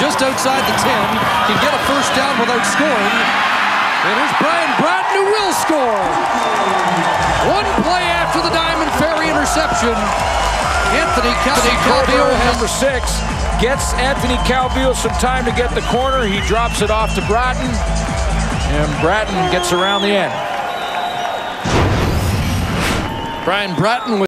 just outside the 10, can get a first down without scoring. And here's Brian Bratton who will score. One play after the Diamond Ferri interception. Anthony Calvillo number six gets Anthony Calvillo some time to get the corner. He drops it off to Bratton, and Bratton gets around the end. Brian Bratton with